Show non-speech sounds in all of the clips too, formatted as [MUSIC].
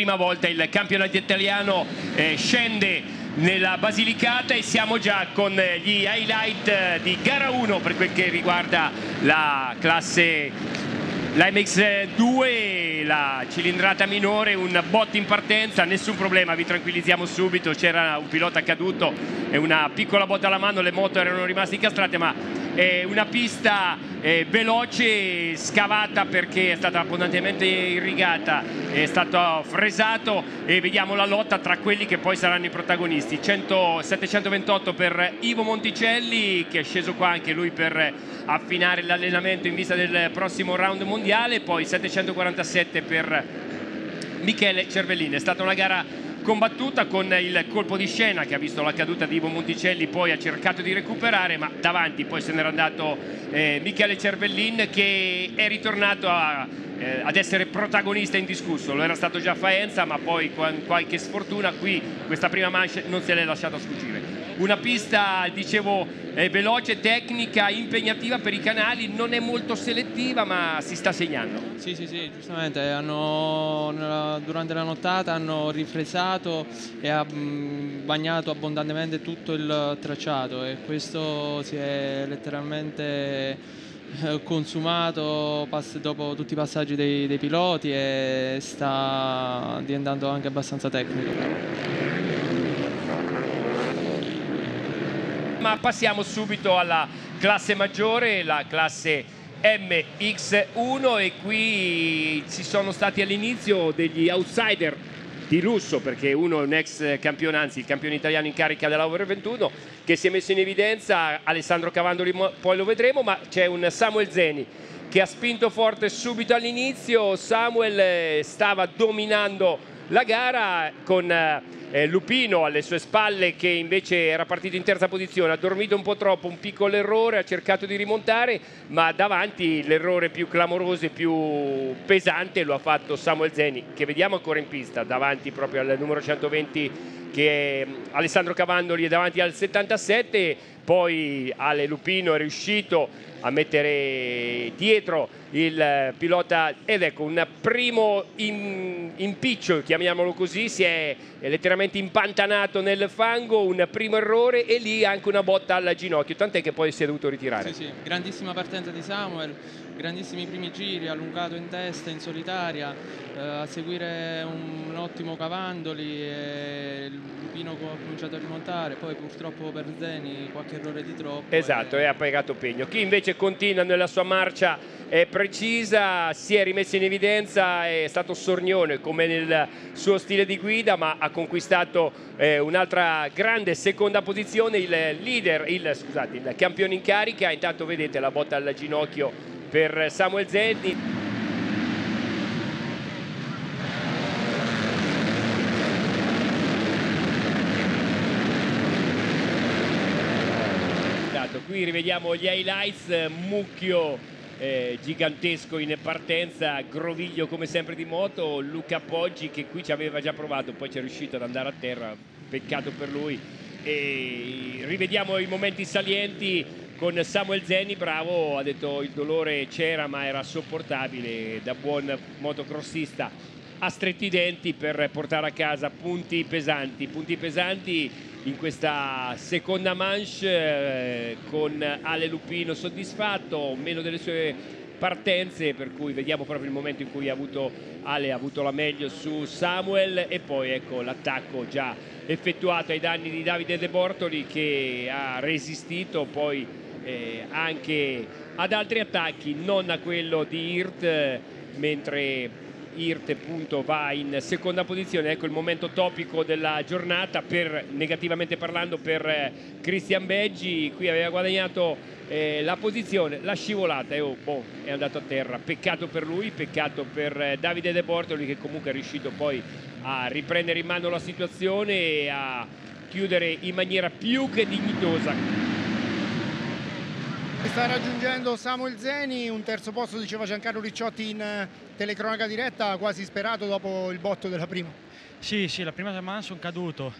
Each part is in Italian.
prima volta il campionato italiano eh, scende nella Basilicata e siamo già con gli highlight eh, di gara 1 per quel che riguarda la classe la MX2 la cilindrata minore un bot in partenza nessun problema vi tranquillizziamo subito c'era un pilota caduto e una piccola botta alla mano le moto erano rimaste incastrate ma è una pista eh, veloce, scavata perché è stata abbondantemente irrigata, è stato fresato e vediamo la lotta tra quelli che poi saranno i protagonisti. 100, 728 per Ivo Monticelli che è sceso qua anche lui per affinare l'allenamento in vista del prossimo round mondiale, poi 747 per Michele Cervellini. È stata una gara combattuta con il colpo di scena che ha visto la caduta di Ivo Monticelli poi ha cercato di recuperare ma davanti poi se n'era andato eh, Michele Cervellin che è ritornato a, eh, ad essere protagonista indiscusso lo era stato già Faenza ma poi con qualche sfortuna qui questa prima manche non se l'è lasciata sfuggire una pista, dicevo, eh, veloce, tecnica, impegnativa per i canali, non è molto selettiva ma si sta segnando. Sì, sì, sì, giustamente, hanno, durante la nottata hanno rifresato e ha mm, bagnato abbondantemente tutto il tracciato e questo si è letteralmente eh, consumato dopo tutti i passaggi dei, dei piloti e sta diventando anche abbastanza tecnico. Ma passiamo subito alla classe maggiore, la classe MX1 e qui ci sono stati all'inizio degli outsider di lusso perché uno è un ex campione, anzi il campione italiano in carica della Over 21 che si è messo in evidenza, Alessandro Cavandoli poi lo vedremo, ma c'è un Samuel Zeni che ha spinto forte subito all'inizio, Samuel eh, stava dominando la gara con eh, Lupino alle sue spalle che invece era partito in terza posizione, ha dormito un po' troppo, un piccolo errore, ha cercato di rimontare, ma davanti l'errore più clamoroso e più pesante lo ha fatto Samuel Zeni, che vediamo ancora in pista, davanti proprio al numero 120 che Alessandro Cavandoli è davanti al 77, poi Ale Lupino è riuscito a mettere dietro il pilota ed ecco un primo impiccio chiamiamolo così si è letteralmente impantanato nel fango un primo errore e lì anche una botta al ginocchio tant'è che poi si è dovuto ritirare sì, sì. grandissima partenza di Samuel grandissimi primi giri allungato in testa in solitaria eh, a seguire un, un ottimo Cavandoli e Lupino ha cominciato a rimontare poi purtroppo per Zeni qualche errore di troppo esatto e, e ha pagato pegno chi invece continua nella sua marcia è precisa, si è rimessa in evidenza, è stato sornione come nel suo stile di guida, ma ha conquistato eh, un'altra grande seconda posizione, il leader, il, scusate, il campione in carica, intanto vedete la botta al ginocchio per Samuel Zeddi. qui rivediamo gli highlights mucchio eh, gigantesco in partenza, Groviglio come sempre di moto, Luca Poggi che qui ci aveva già provato, poi ci è riuscito ad andare a terra, peccato per lui. E rivediamo i momenti salienti con Samuel Zeni, bravo, ha detto il dolore c'era ma era sopportabile da buon motocrossista a stretti denti per portare a casa punti pesanti, punti pesanti in questa seconda manche eh, con Ale Lupino soddisfatto, meno delle sue partenze per cui vediamo proprio il momento in cui ha avuto, Ale ha avuto la meglio su Samuel e poi ecco l'attacco già effettuato ai danni di Davide De Bortoli che ha resistito poi eh, anche ad altri attacchi non a quello di Hirt mentre Irte appunto va in seconda posizione, ecco il momento topico della giornata per, negativamente parlando per eh, Cristian Beggi, qui aveva guadagnato eh, la posizione, la scivolata e oh, boh, è andato a terra, peccato per lui, peccato per eh, Davide De Bortoli che comunque è riuscito poi a riprendere in mano la situazione e a chiudere in maniera più che dignitosa Sta raggiungendo Samuel Zeni, un terzo posto diceva Giancarlo Ricciotti in eh, telecronaca diretta, quasi sperato dopo il botto della prima. Sì, sì, la prima settimana sono caduto,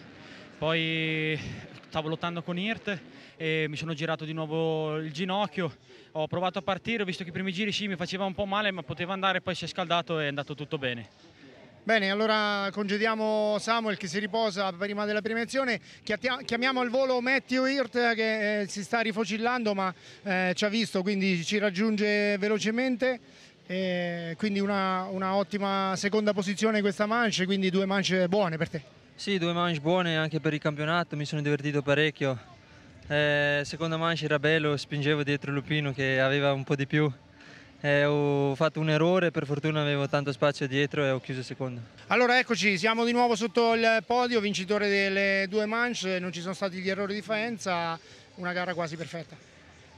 poi stavo lottando con Irt e mi sono girato di nuovo il ginocchio, ho provato a partire, ho visto che i primi giri sì mi faceva un po' male ma poteva andare, poi si è scaldato e è andato tutto bene. Bene, allora congediamo Samuel che si riposa prima della premiazione. Chiamiamo al volo Matthew Hirt che eh, si sta rifocillando ma eh, ci ha visto, quindi ci raggiunge velocemente. Eh, quindi una, una, ottima seconda posizione questa manche, quindi due manche buone per te. Sì, due manche buone anche per il campionato, mi sono divertito parecchio. Eh, seconda manche era bello, spingevo dietro Lupino che aveva un po' di più eh, ho fatto un errore, per fortuna avevo tanto spazio dietro e ho chiuso secondo. Allora eccoci, siamo di nuovo sotto il podio, vincitore delle due manche, non ci sono stati gli errori di Faenza, una gara quasi perfetta.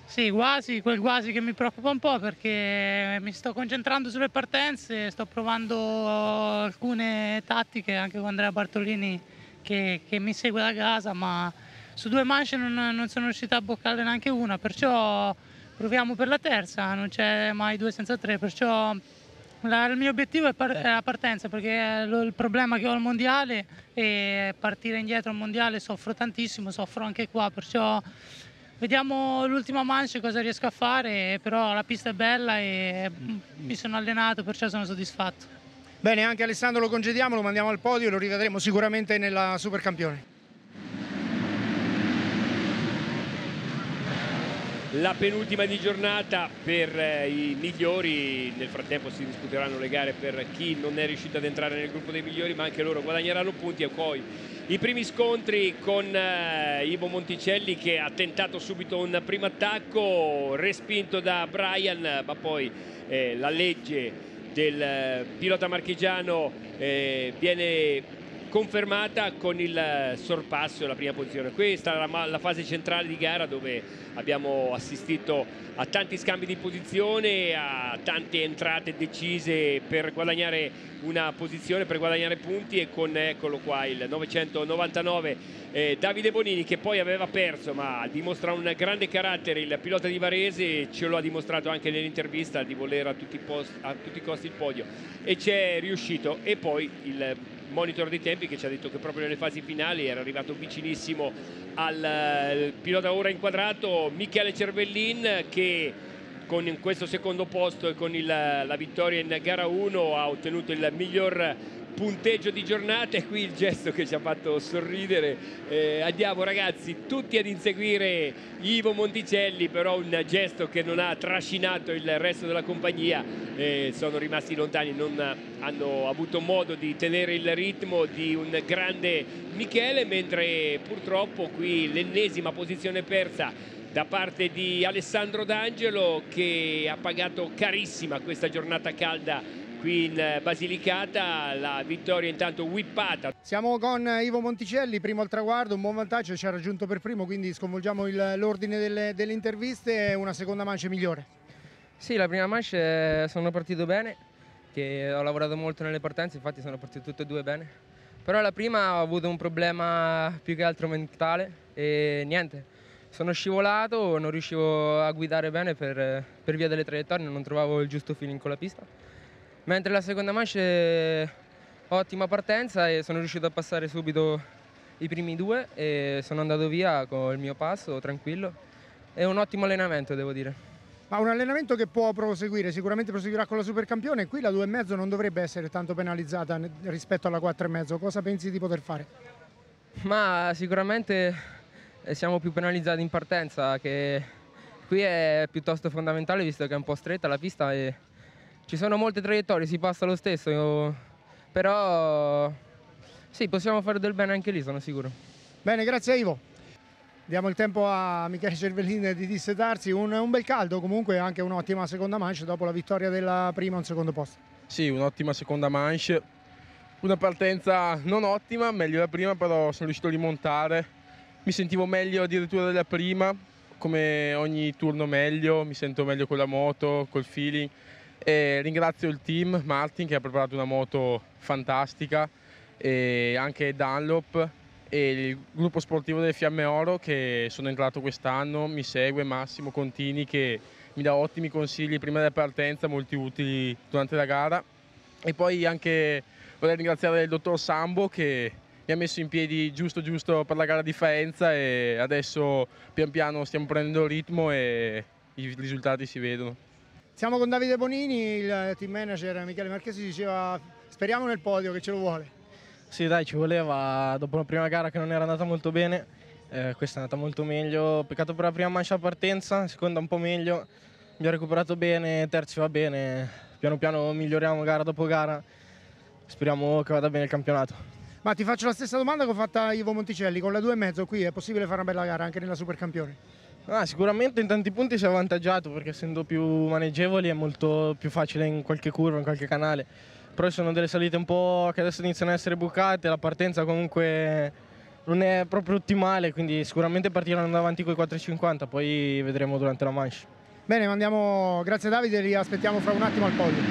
Sì, quasi, quel quasi che mi preoccupa un po' perché mi sto concentrando sulle partenze, sto provando alcune tattiche anche con Andrea Bartolini che, che mi segue da casa, ma su due manche non, non sono riuscita a boccarle neanche una, perciò proviamo per la terza, non c'è mai due senza tre, perciò la, il mio obiettivo è, par è, la partenza perché lo, il problema che ho al mondiale e partire indietro al mondiale soffro tantissimo, soffro anche qua, perciò vediamo l'ultima mancia cosa riesco a fare, però la pista è bella e mi sono allenato, perciò sono soddisfatto. Bene, anche Alessandro lo congediamo, lo mandiamo al podio e lo rivedremo sicuramente nella Supercampione. La penultima di giornata per eh, i migliori. Nel frattempo si disputeranno le gare per chi non è riuscito ad entrare nel gruppo dei migliori ma anche loro guadagneranno punti. E poi i primi scontri con eh, Ivo Monticelli che ha tentato subito un primo attacco respinto da Brian ma poi eh, la legge del pilota marchigiano viene confermata con il sorpasso e la prima posizione. Questa è la, la, fase centrale di gara dove abbiamo assistito a tanti scambi di posizione, a tante entrate decise per guadagnare una posizione, per guadagnare punti e con eccolo qua il 999 eh, Davide Bonini che poi aveva perso ma dimostra un grande carattere il pilota di Varese, ce lo ha dimostrato anche nell'intervista di volere a tutti, post, a tutti i costi il podio e c'è riuscito e poi il monitor dei tempi che ci ha detto che proprio nelle fasi finali era arrivato vicinissimo al eh, pilota ora inquadrato Michele Cervellin che con questo secondo posto e con il, la vittoria in gara 1 ha ottenuto il miglior punteggio di giornata e qui il gesto che ci ha fatto sorridere. Eh, andiamo ragazzi tutti ad inseguire Ivo Monticelli però un gesto che non ha trascinato il resto della compagnia. Eh, sono rimasti lontani non hanno avuto modo di tenere il ritmo di un grande Michele mentre purtroppo qui l'ennesima posizione persa da parte di Alessandro D'Angelo che ha pagato carissima questa giornata calda qui in Basilicata, la vittoria intanto whippata. Siamo con Ivo Monticelli, primo al traguardo, un buon vantaggio, ci ha raggiunto per primo, quindi sconvolgiamo l'ordine delle, delle interviste e una seconda mancia migliore. Sì, la prima mancia sono partito bene, che ho lavorato molto nelle partenze, infatti sono partite tutte e due bene. Però la prima ho avuto un problema più che altro mentale e niente, sono scivolato, non riuscivo a guidare bene per, per via delle traiettorie, non trovavo il giusto feeling con la pista mentre la seconda manche ottima partenza e sono riuscito a passare subito i primi due e sono andato via con il mio passo tranquillo. È un ottimo allenamento devo dire. Ma un allenamento che può proseguire, sicuramente proseguirà con la Supercampione, qui la 2,5 non dovrebbe essere tanto penalizzata rispetto alla 4,5, cosa pensi di poter fare? Ma sicuramente eh, siamo più penalizzati in partenza che qui è piuttosto fondamentale visto che è un po' stretta la pista e ci sono molte traiettorie, si passa lo stesso, però sì, possiamo fare del bene anche lì, sono sicuro. Bene, grazie Ivo. Diamo il tempo a Michele Cervellin di dissetarsi, un, un bel caldo comunque, anche un'ottima seconda manche dopo la vittoria della prima un secondo posto. Sì, un'ottima seconda manche, una partenza non ottima, meglio della prima, però sono riuscito a rimontare. Mi sentivo meglio addirittura della prima, come ogni turno meglio, mi sento meglio con la moto, col feeling. E ringrazio il team Martin che ha preparato una moto fantastica e anche Dunlop e il gruppo sportivo delle Fiamme Oro che sono entrato quest'anno, mi segue Massimo Contini che mi dà ottimi consigli prima della partenza, molti utili durante la gara. E poi anche vorrei ringraziare il dottor Sambo che mi ha messo in piedi giusto giusto per la gara di Faenza e adesso pian piano stiamo prendendo ritmo e i risultati si vedono. Siamo con Davide Bonini, il team manager Michele Marchesi diceva speriamo nel podio che ce lo vuole. Sì dai ci voleva, dopo la prima gara che non era andata molto bene, eh, questa è andata molto meglio, peccato per la prima mancia a partenza, seconda un po' meglio, abbiamo recuperato bene, terzi va bene, piano piano miglioriamo gara dopo gara, speriamo che vada bene il campionato. Ma ti faccio la stessa domanda che ho fatta a Ivo Monticelli, con la 2,5 qui è possibile fare una bella gara anche nella Supercampione? Ah, sicuramente in tanti punti si è avvantaggiato perché essendo più maneggevoli è molto più facile in qualche curva, in qualche canale. Però ci sono delle salite un po' che adesso iniziano a essere bucate, la partenza comunque non è proprio ottimale, quindi sicuramente partiranno davanti con i 4,50, poi vedremo durante la manche. Bene, mandiamo, grazie Davide, li aspettiamo fra un attimo al podio.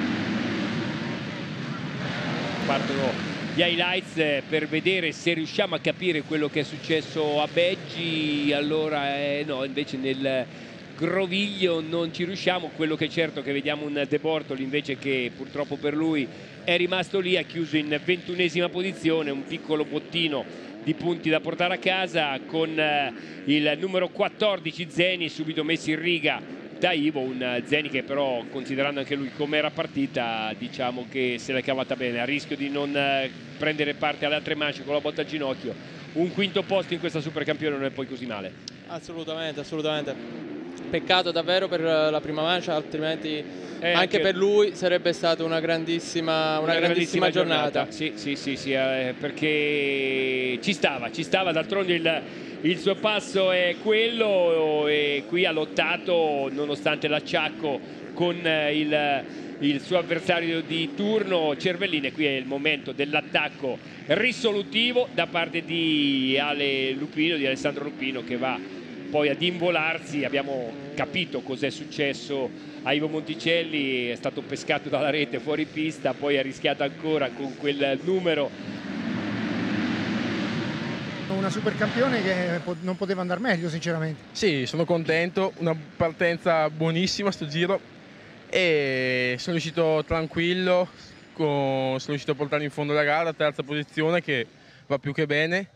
Partono gli highlights eh, per vedere se riusciamo a capire quello che è successo a Beggi. Allora eh, no invece nel Groviglio non ci riusciamo. Quello che è certo che vediamo un De Bortoli invece che purtroppo per lui è rimasto lì ha chiuso in ventunesima posizione un piccolo bottino di punti da portare a casa con eh, il numero 14 Zeni subito messo in riga da Ivo, un Zeni che però considerando anche lui come era partita diciamo che se l'è cavata bene, a rischio di non eh, prendere parte alle altre manche con la botta al ginocchio, un quinto posto in questa Supercampione non è poi così male. Assolutamente, assolutamente. Peccato davvero per la prima mancia, altrimenti Eh, anche anche- per lui sarebbe stata una grandissima, una grandissima giornata. Sì, sì, sì, sì, eh, perché ci stava, ci stava, d'altronde il, il suo passo è quello e qui ha lottato nonostante l'acciacco con eh, il, il suo avversario di turno Cervellini. E qui è il momento dell'attacco risolutivo da parte di Ale Lupino, di Alessandro Lupino che va poi ad involarsi, abbiamo capito cos'è successo a Ivo Monticelli, è stato pescato dalla rete fuori pista, poi ha rischiato ancora con quel numero Una Supercampione che non poteva andare meglio sinceramente. Sì, sono contento, una partenza buonissima sto giro e sono riuscito tranquillo, con- sono riuscito a portare in fondo la gara, terza posizione che va più che bene.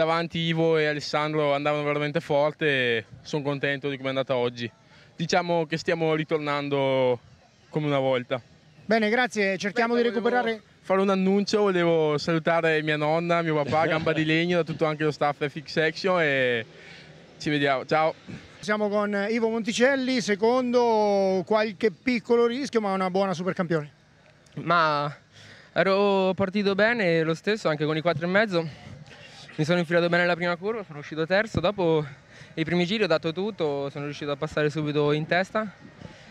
Davanti Ivo e Alessandro andavano veramente forte e sono contento di come è andata oggi. Diciamo che stiamo ritornando come una volta. Bene, grazie, cerchiamo di recuperare... Fare un annuncio, volevo salutare mia nonna, mio papà, [LAUGHS] Gamba di Legno, da tutto anche lo staff FX Action e ci vediamo, ciao! Siamo con Ivo Monticelli, secondo qualche piccolo rischio ma una buona Supercampione. Ma ero partito bene lo stesso, anche con i 4,5. Mi sono infilato bene nella prima curva, sono uscito terzo. Dopo i primi giri ho dato tutto, sono riuscito a passare subito in testa.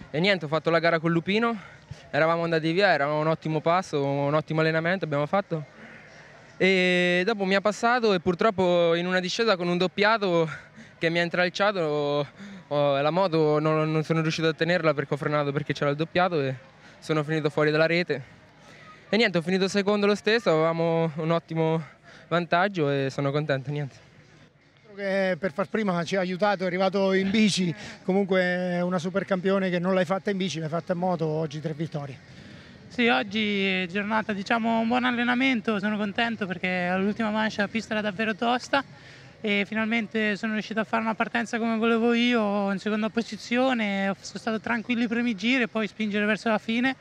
E niente, ho fatto la gara con Lupino, eravamo andati via, era un ottimo passo, un ottimo allenamento abbiamo fatto. E dopo mi ha passato e purtroppo in una discesa con un doppiato che mi ha intralciato, la moto non, non sono riuscito a tenerla perché ho frenato perché c'era il doppiato e sono finito fuori dalla rete. E niente, ho finito secondo lo stesso, avevamo un ottimo vantaggio e sono contento, niente. Che per far prima ci ha aiutato, è arrivato in bici, comunque è una Supercampione che non l'hai fatta in bici, l'hai fatta in moto, oggi tre vittorie. Sì, oggi è giornata, diciamo, un buon allenamento, sono contento perché all'ultima mancia la pista era davvero tosta e finalmente sono riuscito a fare una partenza come volevo io, in seconda posizione, sono stato tranquillo i primi giri e poi spingere verso la fine.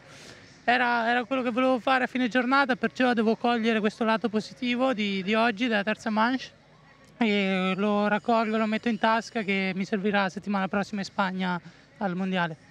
Era, era quello che volevo fare a fine giornata, perciò devo cogliere questo lato positivo di, di oggi, della terza manche, e lo raccolgo, lo metto in tasca che mi servirà la settimana prossima in Spagna al Mondiale.